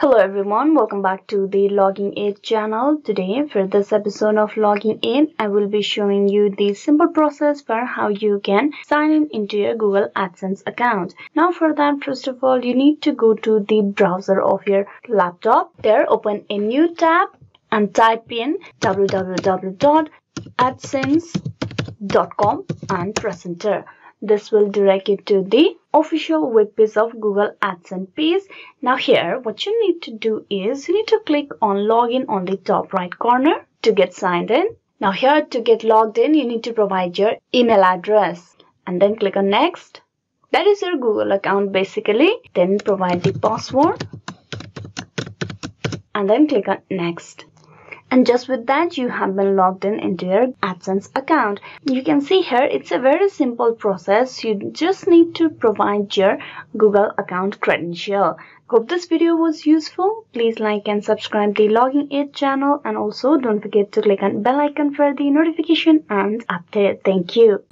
Hello everyone, welcome back to the Login Aid channel. Today for this episode of Login Aid, I will be showing you the simple process for how you can sign in into your Google AdSense account. Now for that, first of all, you need to go to the browser of your laptop. There, open a new tab and type in www.adsense.com and press enter. This will direct you to the official web page of Google AdSense page. Now here what you need to do is you need to click on login on the top right corner to get signed in. Now here to get logged in you need to provide your email address and then click on next. That is your Google account basically. Then provide the password and then click on next and just with that you have been logged in into your AdSense account. You can see here it's a very simple process. You just need to provide your Google account credential. Hope this video was useful. Please like and subscribe the Login Aid channel and also don't forget to click on bell icon for the notification and update. Thank you.